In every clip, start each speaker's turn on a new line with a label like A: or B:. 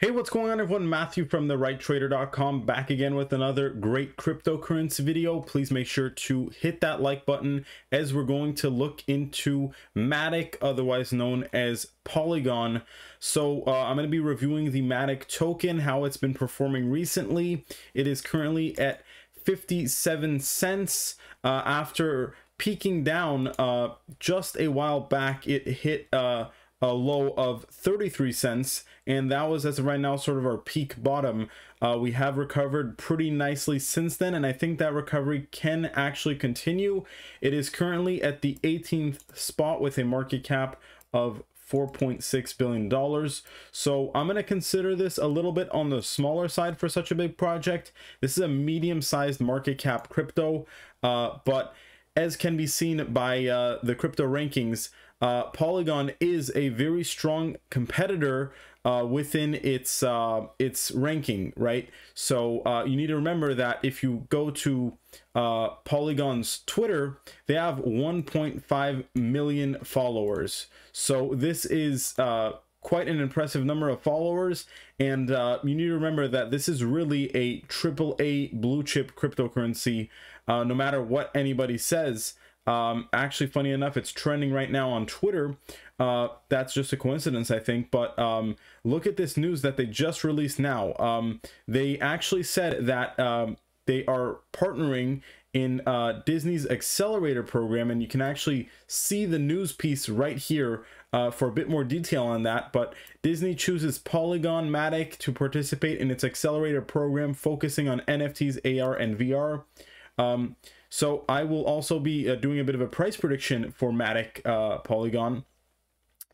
A: Hey, what's going on everyone? Matthew from therighttrader.com back again with another great cryptocurrency video. Please make sure to hit that like button as we're going to look into Matic, otherwise known as Polygon. So uh, I'm going to be reviewing the Matic token, how it's been performing recently. It is currently at 57 cents uh, after peaking down uh, just a while back. It hit uh, a low of 33 cents and that was as of right now sort of our peak bottom. Uh, we have recovered pretty nicely since then and i think that recovery can actually continue. It is currently at the 18th spot with a market cap of 4.6 billion dollars. So i'm going to consider this a little bit on the smaller side for such a big project. This is a medium-sized market cap crypto uh, but as can be seen by uh, the crypto rankings uh, Polygon is a very strong competitor uh, within its uh, its ranking, right? So uh, you need to remember that if you go to uh, Polygon's Twitter, they have 1.5 million followers. So this is uh, quite an impressive number of followers, and you need to remember that this is really a triple A blue chip cryptocurrency. no matter what anybody says. Um, actually, funny enough, it's trending right now on Twitter. Uh, that's just a coincidence, I think. But um, look at this news that they just released now. Um, they actually said that um, they are partnering in uh, Disney's accelerator program, and you can actually see the news piece right here uh, for a bit more detail on that. But Disney chooses Polygon Matic to participate in its accelerator program, focusing on NFTs, AR, and VR. Um, so I will also be uh, doing a bit of a price prediction for Matic uh, Polygon.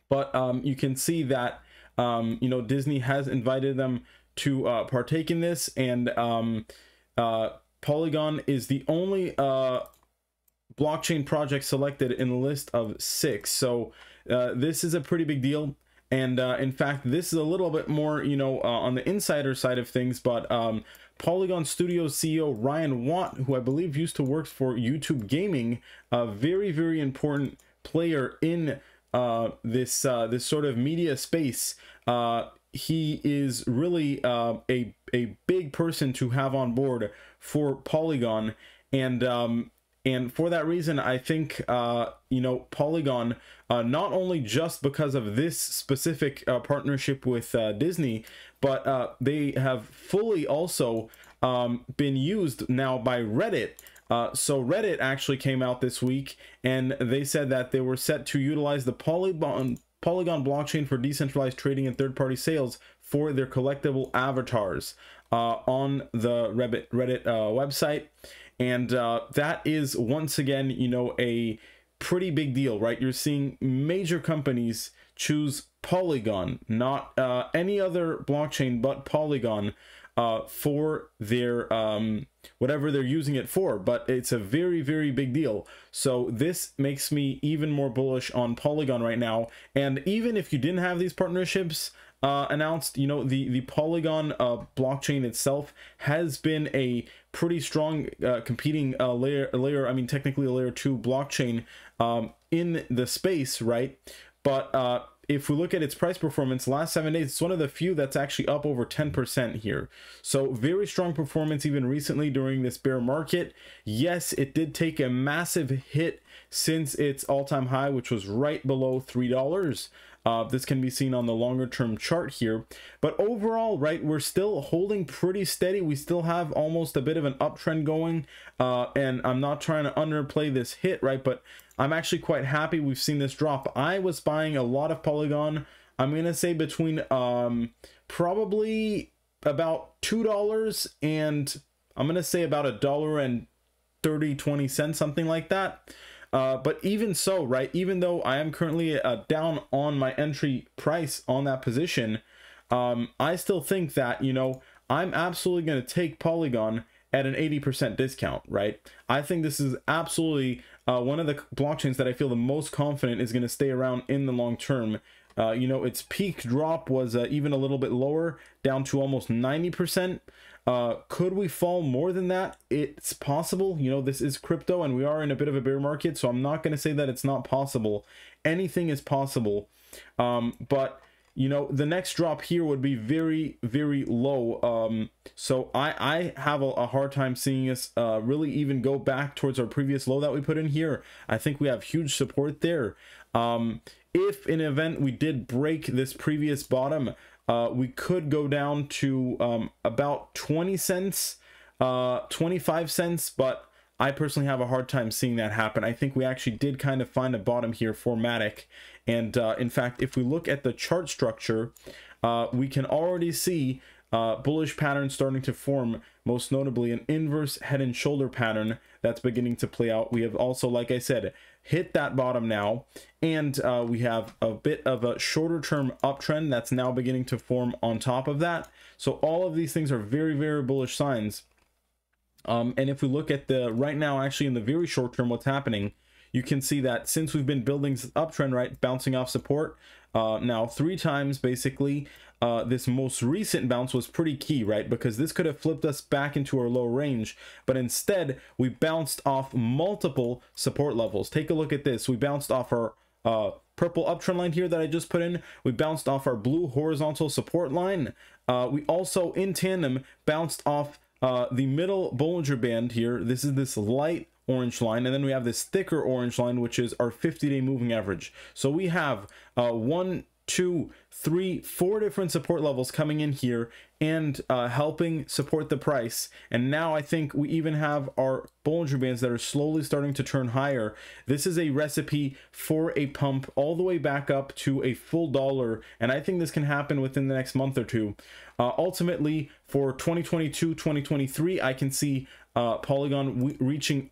A: But um, you can see that, um, you know, Disney has invited them to uh, partake in this. And um, uh, Polygon is the only uh, blockchain project selected in the list of six. So uh, this is a pretty big deal. And uh, in fact, this is a little bit more, you know, uh, on the insider side of things, but um, Polygon Studios CEO Ryan Wyatt, who I believe used to work for YouTube Gaming, a very, very important player in uh, this uh, this sort of media space. Uh, he is really uh, a a big person to have on board for Polygon, and um, and for that reason, I think, uh, you know, Polygon, uh, not only just because of this specific uh, partnership with uh, Disney, but uh, they have fully also um, been used now by Reddit. Uh, so Reddit actually came out this week and they said that they were set to utilize the Polygon Polygon blockchain for decentralized trading and third-party sales for their collectible avatars on the Reddit, Reddit website and uh, that is once again you know a pretty big deal right? You're seeing major companies choose polygon not uh, any other blockchain but polygon uh, for their um, whatever they're using it for. But it's a very very big deal. So this makes me even more bullish on polygon right now. And even if you didn't have these partnerships uh, announced, you know, the, the Polygon uh, blockchain itself has been a pretty strong uh, competing uh, layer, layer, I mean, technically a layer two blockchain um, in the space, right? But uh, if we look at its price performance last seven days it's one of the few that's actually up over 10% here. So very strong performance even recently during this bear market. Yes it did take a massive hit since its all-time high which was right below three dollars uh, this can be seen on the longer term chart here. But overall, right, we're still holding pretty steady. We still have almost a bit of an uptrend going. Uh, and I'm not trying to underplay this hit, right? But I'm actually quite happy we've seen this drop. I was buying a lot of Polygon. I'm going to say between um, probably about $2 and I'm going to say about a dollar and 30, 20 cents, something like that. Uh, but even so, right, even though I am currently uh, down on my entry price on that position, um, I still think that, you know, I'm absolutely going to take Polygon at an 80% discount, right? I think this is absolutely uh, one of the blockchains that I feel the most confident is going to stay around in the long term. Uh, you know, its peak drop was uh, even a little bit lower, down to almost 90%. Uh, could we fall more than that? It's possible. You know, this is crypto and we are in a bit of a bear market, so I'm not going to say that it's not possible. Anything is possible. Um, but you know the next drop here would be very very low. Um so i i have a, a hard time seeing us uh really even go back towards our previous low that we put in here. I think we have huge support there. Um if in event we did break this previous bottom uh we could go down to um about 20 cents uh 25 cents but I personally have a hard time seeing that happen. I think we actually did kind of find a bottom here for Matic. And uh, in fact, if we look at the chart structure, uh, we can already see uh, bullish patterns starting to form, most notably an inverse head and shoulder pattern that's beginning to play out. We have also, like I said, hit that bottom now, and uh, we have a bit of a shorter term uptrend that's now beginning to form on top of that. So all of these things are very, very bullish signs. Um, and if we look at the right now, actually in the very short term, what's happening, you can see that since we've been building uptrend, right, bouncing off support uh, now three times, basically, uh, this most recent bounce was pretty key, right? Because this could have flipped us back into our low range, but instead we bounced off multiple support levels. Take a look at this. We bounced off our uh, purple uptrend line here that I just put in. We bounced off our blue horizontal support line. Uh, we also, in tandem, bounced off uh, the middle Bollinger Band here, this is this light orange line, and then we have this thicker orange line, which is our 50-day moving average. So we have uh, one, two, three, four different support levels coming in here and uh, helping support the price. And now I think we even have our Bollinger Bands that are slowly starting to turn higher. This is a recipe for a pump all the way back up to a full dollar. And I think this can happen within the next month or two. Uh, ultimately, for 2022, 2023, I can see uh, Polygon reaching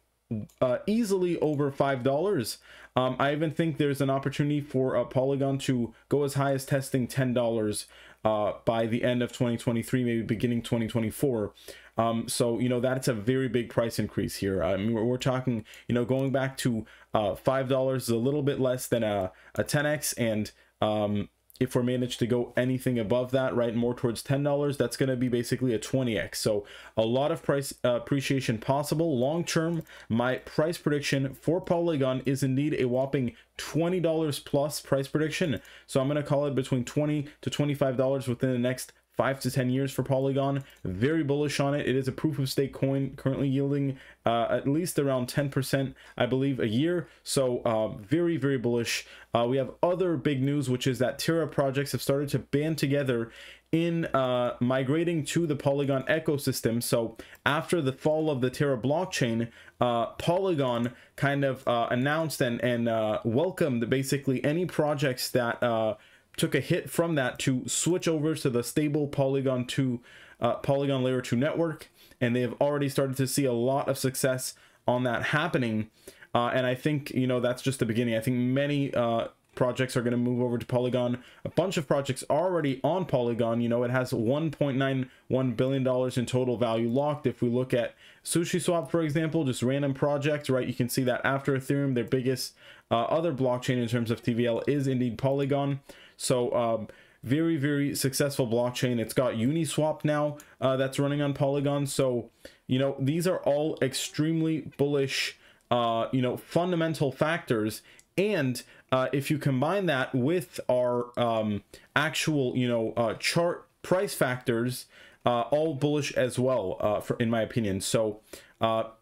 A: uh, easily over five dollars. Um, I even think there's an opportunity for uh, Polygon to go as high as testing ten dollars uh, by the end of 2023, maybe beginning 2024. Um, so you know that's a very big price increase here. I mean, we're, we're talking, you know, going back to uh, five dollars is a little bit less than a a 10x, and um, if we're managed to go anything above that, right, more towards $10, that's going to be basically a 20x. So a lot of price uh, appreciation possible. Long term, my price prediction for Polygon is indeed a whopping $20 plus price prediction. So I'm going to call it between 20 to $25 within the next five to 10 years for Polygon. Very bullish on it. It is a proof of stake coin currently yielding uh, at least around 10%, I believe, a year. So uh, very, very bullish. Uh, we have other big news, which is that Terra projects have started to band together in uh, migrating to the Polygon ecosystem. So after the fall of the Terra blockchain, uh, Polygon kind of uh, announced and, and uh, welcomed basically any projects that uh, took a hit from that to switch over to the stable Polygon 2 uh, Polygon Layer 2 network, and they have already started to see a lot of success on that happening. Uh, and I think you know that's just the beginning. I think many uh, projects are going to move over to Polygon. A bunch of projects already on Polygon. You know, it has 1.91 billion dollars in total value locked. If we look at SushiSwap, for example, just random projects, right? You can see that after Ethereum, their biggest uh, other blockchain in terms of TVL is indeed Polygon. So um, very, very successful blockchain. It's got Uniswap now uh, that's running on Polygon. So, you know, these are all extremely bullish, uh, you know, fundamental factors. And uh, if you combine that with our um, actual, you know, uh, chart price factors, uh, all bullish as well, uh, for in my opinion. So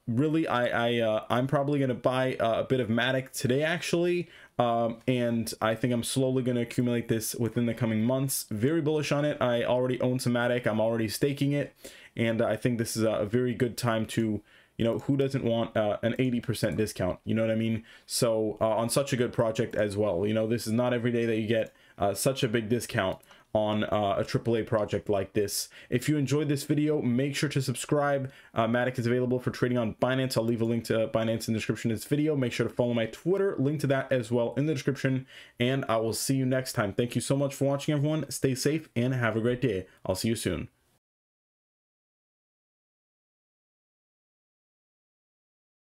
A: really, I, I I'm probably gonna buy a bit of Matic today actually. Um, and I think I'm slowly going to accumulate this within the coming months. Very bullish on it. I already own some Matic. I'm already staking it. And I think this is a very good time to, you know, who doesn't want uh, an 80% discount? You know what I mean? So uh, on such a good project as well. You know, this is not every day that you get uh, such a big discount on uh, a AAA project like this. If you enjoyed this video, make sure to subscribe. Uh, Matic is available for trading on Binance. I'll leave a link to Binance in the description of this video. Make sure to follow my Twitter, link to that as well in the description. And I will see you next time. Thank you so much for watching, everyone. Stay safe and have a great day. I'll see you soon.